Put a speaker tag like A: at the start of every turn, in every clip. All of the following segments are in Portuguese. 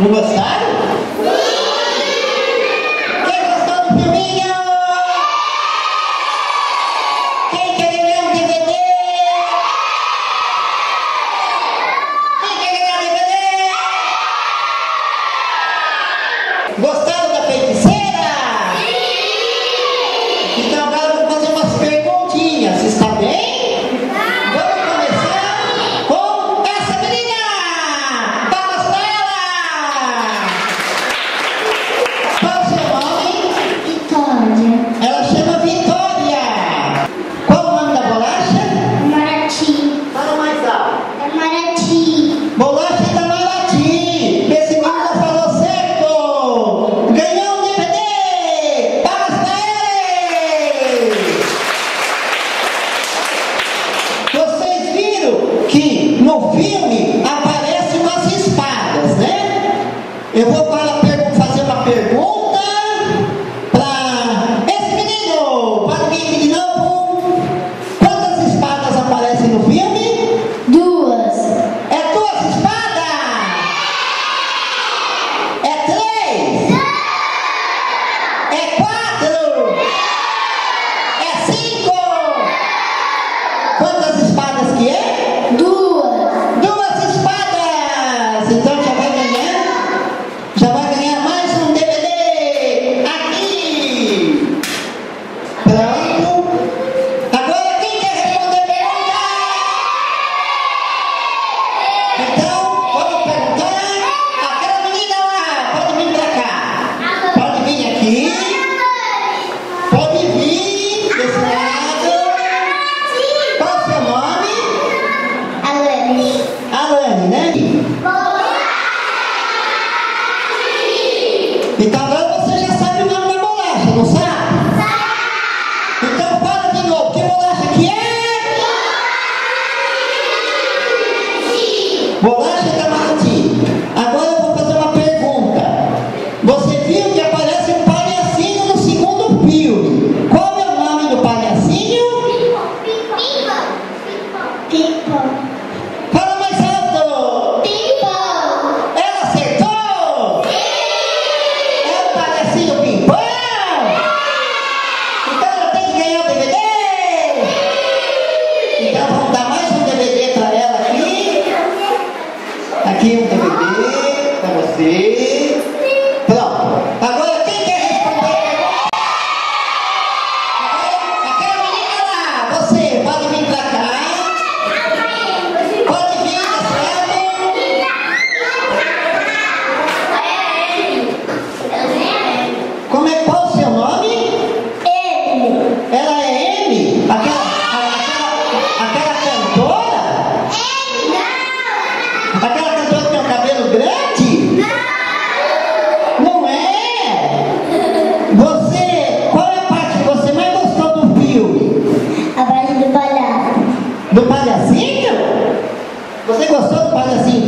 A: Não gostaram?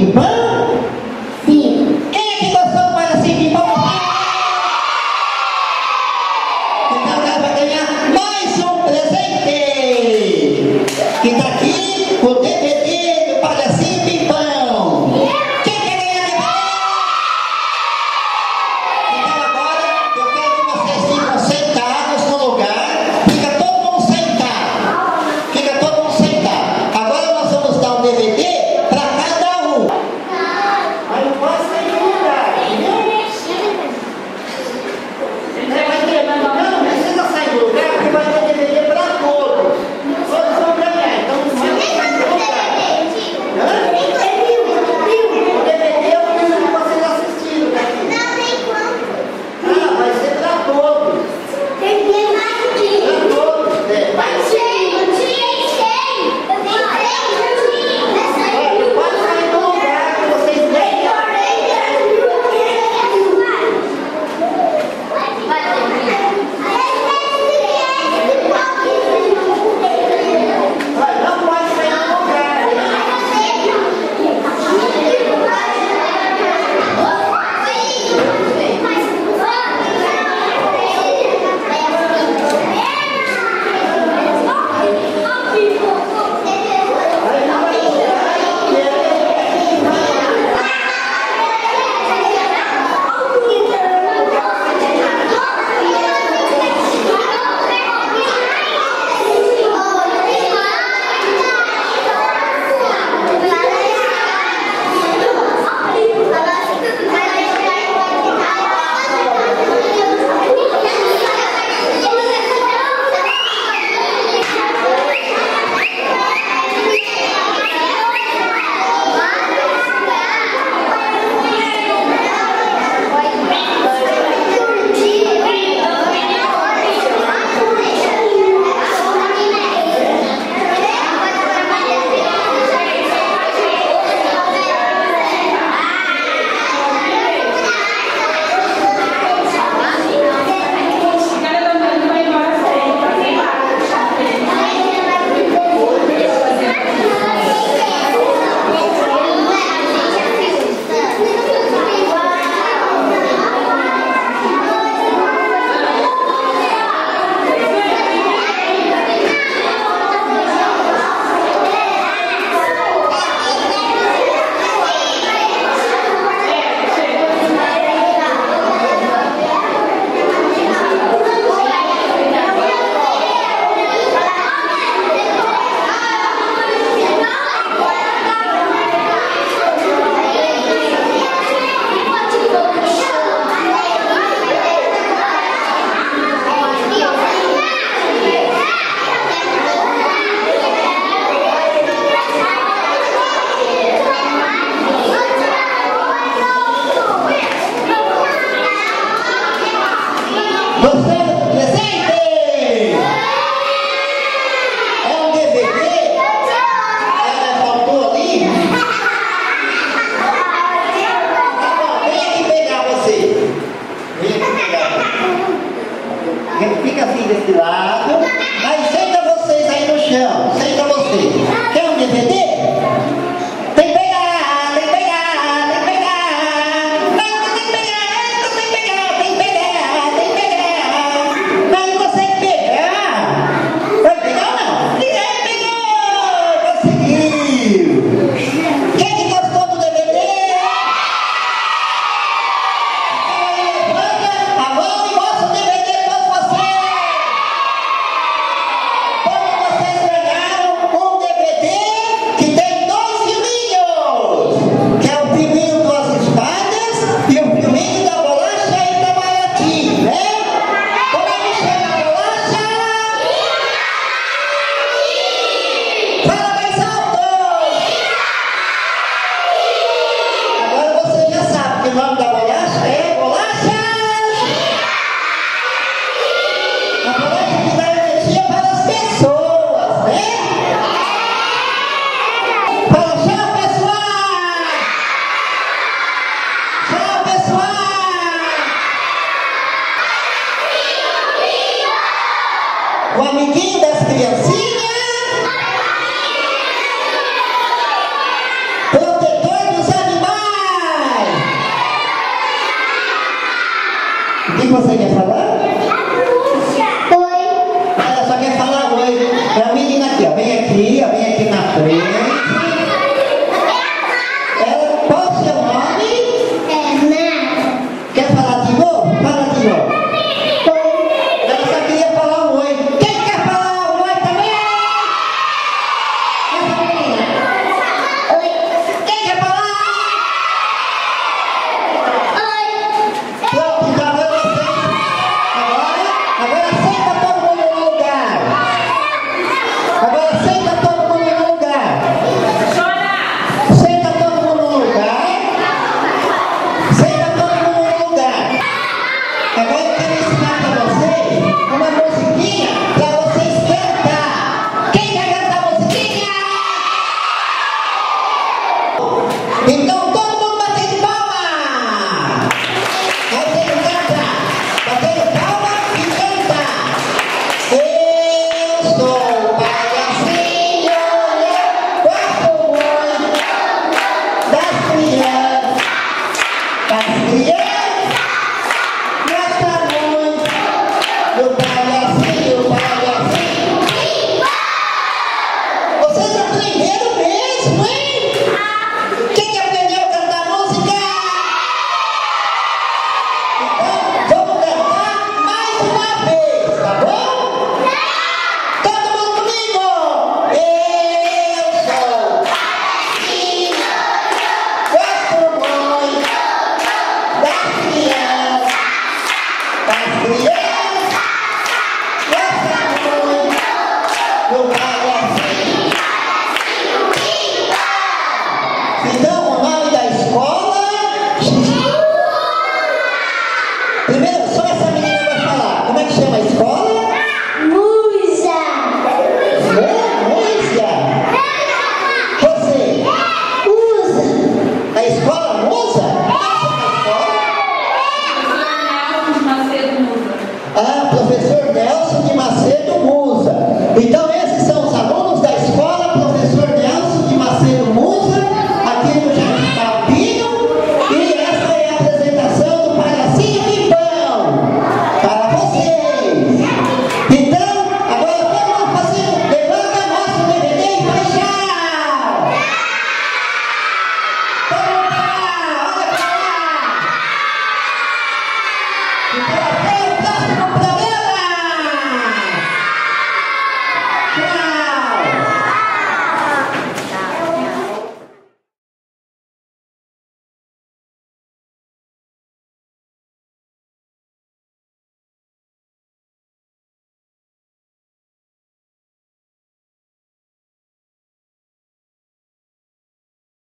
A: Palhacinho pimpão? lindas criancitas.